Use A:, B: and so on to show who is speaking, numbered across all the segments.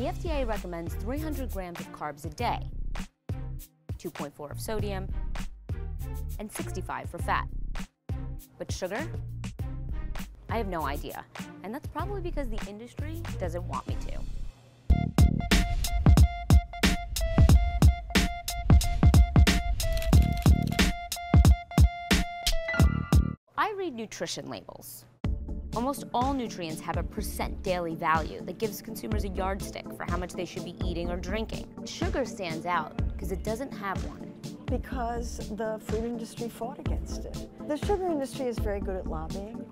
A: the FDA recommends 300 grams of carbs a day, 2.4 of sodium, and 65 for fat. But sugar? I have no idea. And that's probably because the industry doesn't want me to. I read nutrition labels. Almost all nutrients have a percent daily value that gives consumers a yardstick for how much they should be eating or drinking. Sugar stands out because it doesn't have one.
B: Because the food industry fought against it. The sugar industry is very good at lobbying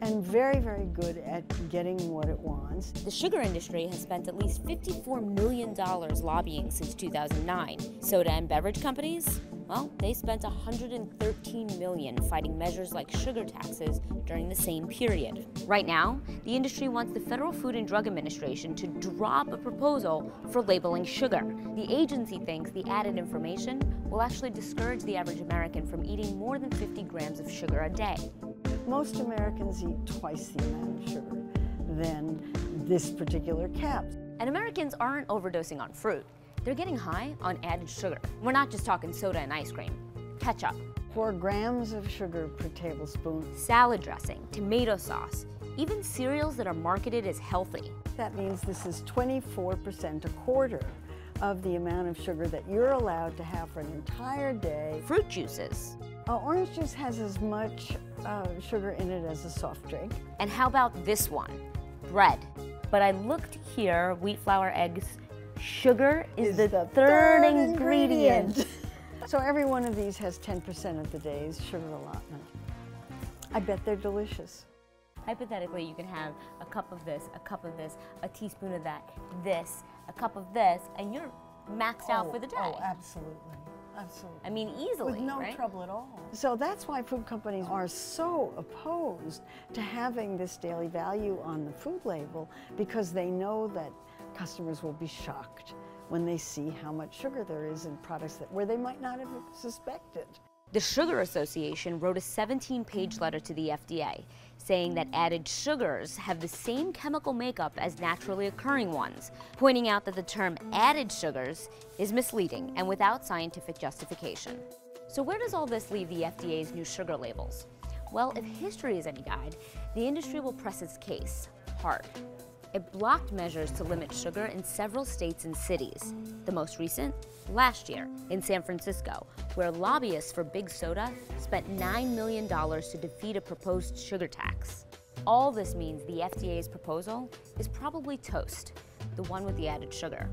B: and very, very good at getting what it wants.
A: The sugar industry has spent at least $54 million lobbying since 2009. Soda and beverage companies? Well, they spent 113 million fighting measures like sugar taxes during the same period. Right now, the industry wants the Federal Food and Drug Administration to drop a proposal for labeling sugar. The agency thinks the added information will actually discourage the average American from eating more than 50 grams of sugar a day.
B: Most Americans eat twice the amount of sugar than this particular cap.
A: And Americans aren't overdosing on fruit. They're getting high on added sugar. We're not just talking soda and ice cream. Ketchup,
B: Four grams of sugar per tablespoon.
A: salad dressing, tomato sauce, even cereals that are marketed as healthy.
B: That means this is 24%, a quarter of the amount of sugar that you're allowed to have for an entire day.
A: Fruit juices.
B: Uh, orange juice has as much uh, sugar in it as a soft drink.
A: And how about this one? Bread. But I looked here, wheat flour, eggs. Sugar is, the, third, ingredient.
B: so every one of these has 10% of the day's sugar allotment. I bet they're delicious.
A: Hypothetically, you can have a cup of this, a cup of this, a teaspoon of that, this, a cup of this, and you're maxed out
B: Oh,
A: for the day.
B: Oh, absolutely. Absolutely.
A: I mean, easily,
B: With no
A: right?
B: trouble at all. So that's why food companies are so opposed to having this daily value on the food label because they know that customers will be shocked when they see how much sugar there is in products that where they might not have suspected.
A: The Sugar Association wrote a 17 page letter to the FDA saying that added sugars have the same chemical makeup as naturally occurring ones, pointing out that the term added sugars is misleading and without scientific justification. So, where does all this leave the FDA's new sugar labels? Well, if history is any guide, the industry will press its case hard. It blocked measures to limit sugar in several states and cities. The most recent, last year, in San Francisco, where lobbyists for Big Soda spent $9 million to defeat a proposed sugar tax. All this means the FDA's proposal is probably toast, the one with the added sugar.